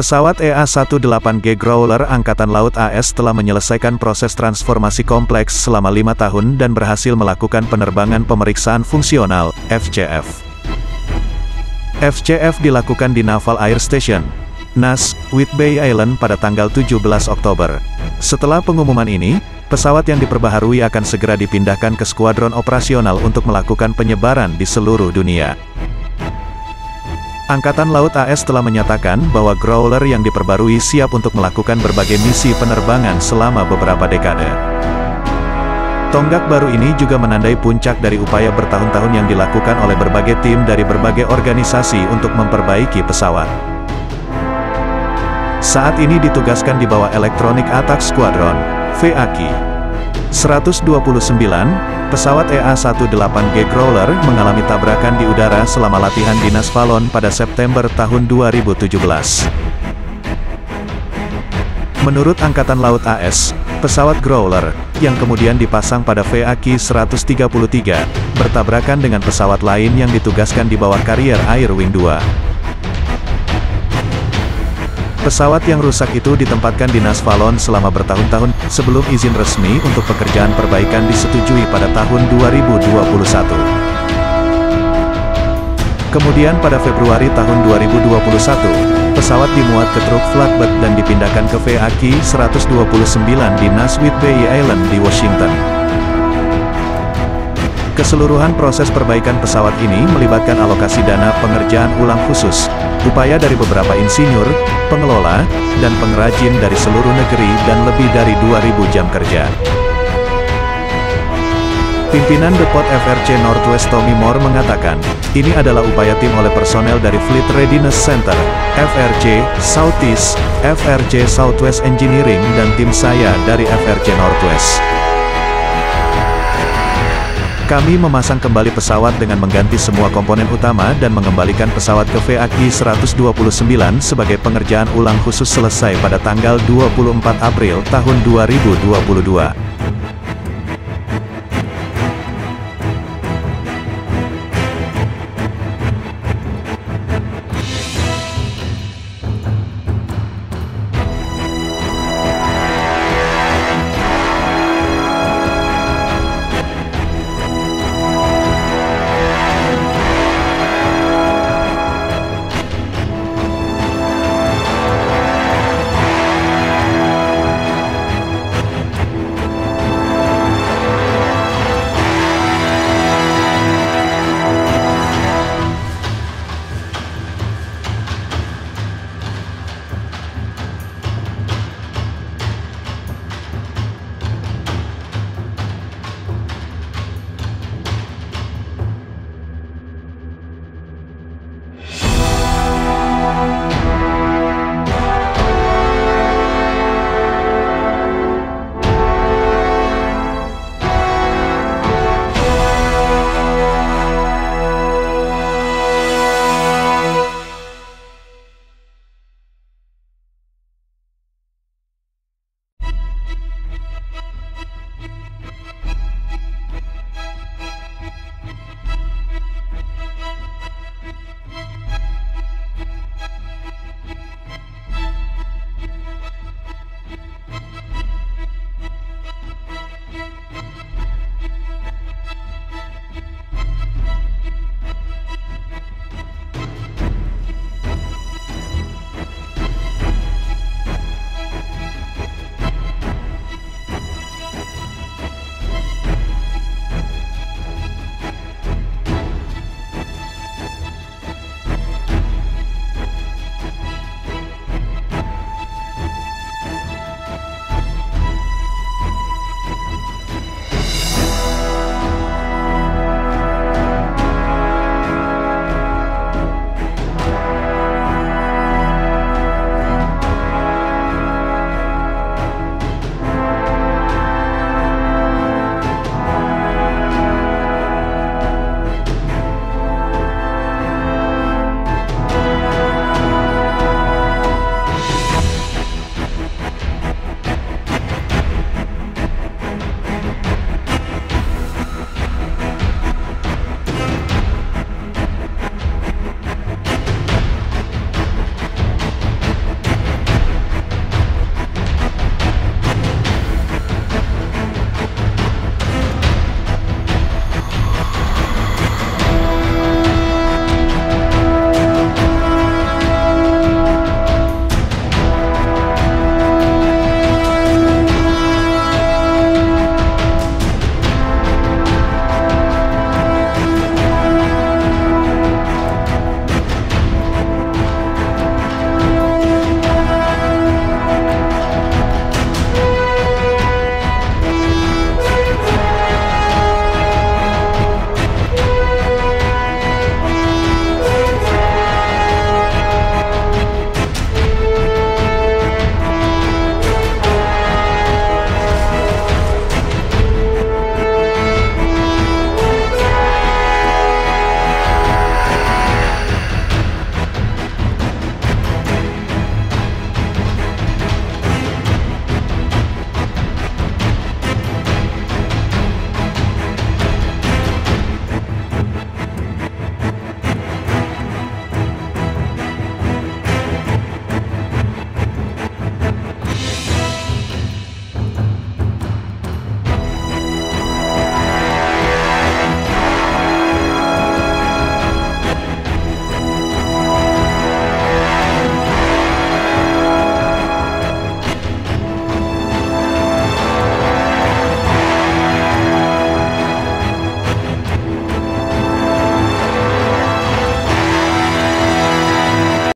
Pesawat E EA-18G Growler Angkatan Laut AS telah menyelesaikan proses transformasi kompleks selama lima tahun dan berhasil melakukan penerbangan pemeriksaan fungsional, FCF. FCF dilakukan di Naval Air Station, NAS, Whidbey Island pada tanggal 17 Oktober. Setelah pengumuman ini, pesawat yang diperbaharui akan segera dipindahkan ke skuadron operasional untuk melakukan penyebaran di seluruh dunia. Angkatan Laut AS telah menyatakan bahwa Growler yang diperbarui siap untuk melakukan berbagai misi penerbangan selama beberapa dekade. Tonggak baru ini juga menandai puncak dari upaya bertahun-tahun yang dilakukan oleh berbagai tim dari berbagai organisasi untuk memperbaiki pesawat. Saat ini ditugaskan di bawah Electronic Attack Squadron, VAKI. 129, pesawat EA-18G Growler mengalami tabrakan di udara selama latihan dinas Valon pada September tahun 2017. Menurut Angkatan Laut AS, pesawat Growler, yang kemudian dipasang pada VAKI 133, bertabrakan dengan pesawat lain yang ditugaskan di bawah karier Air Wing 2. Pesawat yang rusak itu ditempatkan di Nasvalon selama bertahun-tahun, sebelum izin resmi untuk pekerjaan perbaikan disetujui pada tahun 2021. Kemudian pada Februari tahun 2021, pesawat dimuat ke truk flatbed dan dipindahkan ke VAK 129 di Naswit Bay Island di Washington. Keseluruhan proses perbaikan pesawat ini melibatkan alokasi dana pengerjaan ulang khusus, upaya dari beberapa insinyur, pengelola, dan pengrajin dari seluruh negeri dan lebih dari 2.000 jam kerja. Pimpinan Depot FRC Northwest Tommy Moore mengatakan, ini adalah upaya tim oleh personel dari Fleet Readiness Center, FRC, Southeast, FRC Southwest Engineering dan tim saya dari FRC Northwest. Kami memasang kembali pesawat dengan mengganti semua komponen utama dan mengembalikan pesawat ke VAK 129 sebagai pengerjaan ulang khusus selesai pada tanggal 24 April tahun 2022.